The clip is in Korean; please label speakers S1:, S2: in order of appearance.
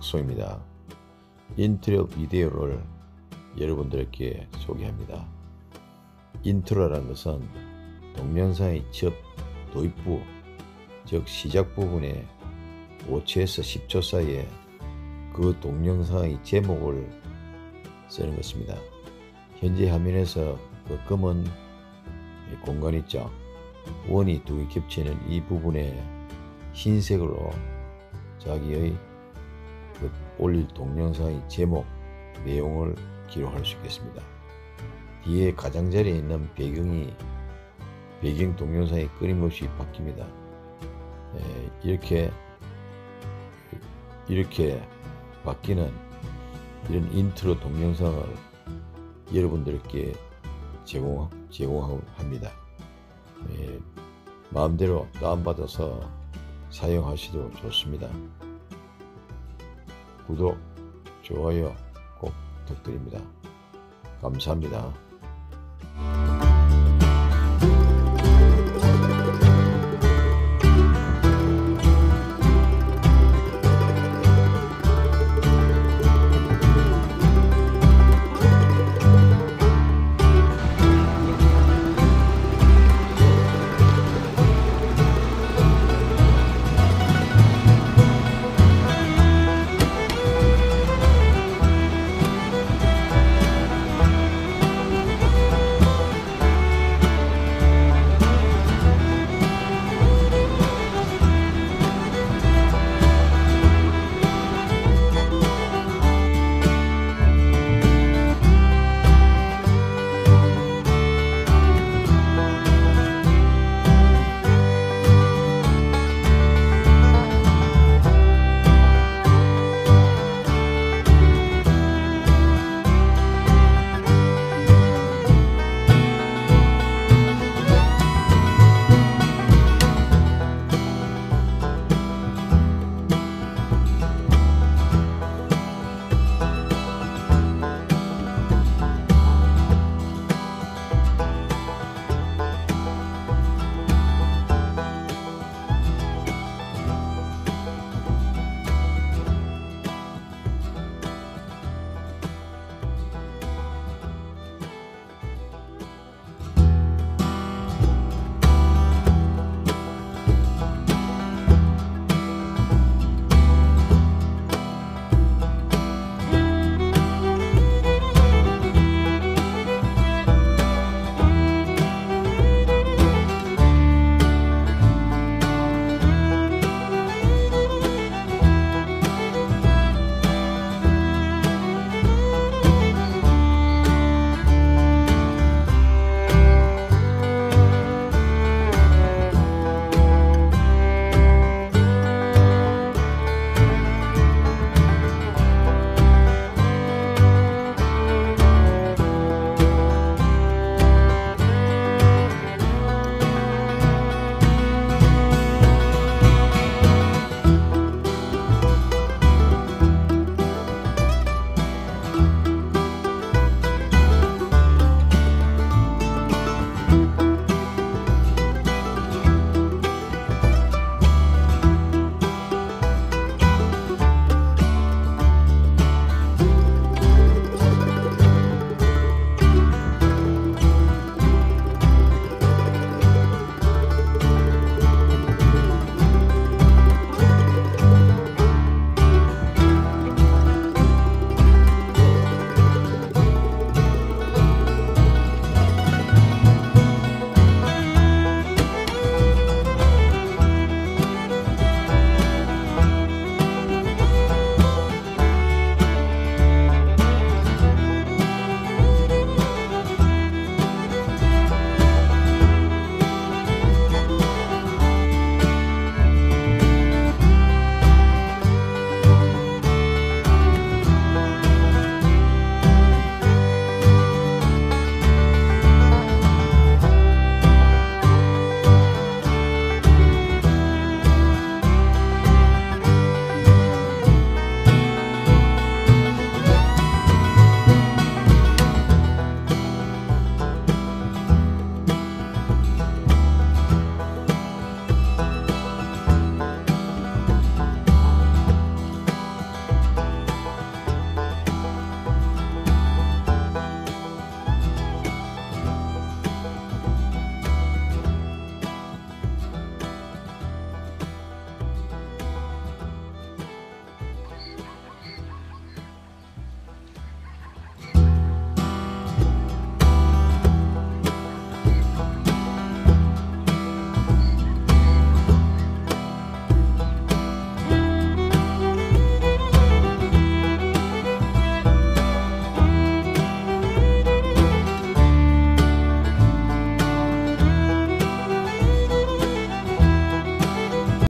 S1: 석송입니다. 인트로 비디오를 여러분들께 소개합니다. intro라는 것은 동영상의 첫 도입부, 즉 시작 부분에 5초에서 10초 사이에 그 동영상의 제목을 쓰는 것입니다. 현재 화면에서 그 검은 공간 있죠. 원이 두 개 겹치는 이 부분에 흰색으로 자기의 그 올릴 동영상의 제목, 내용을 기록할 수 있겠습니다. 뒤에 가장자리에 있는 배경이 배경 동영상이 끊임없이 바뀝니다. 에, 이렇게 이렇게 바뀌는 이런 인트로 동영상을 여러분들께 제공, 제공합니다. 에, 마음대로 다운받아서 사용하셔도 좋습니다. 구독, 좋아요 꼭 부탁드립니다. 감사합니다.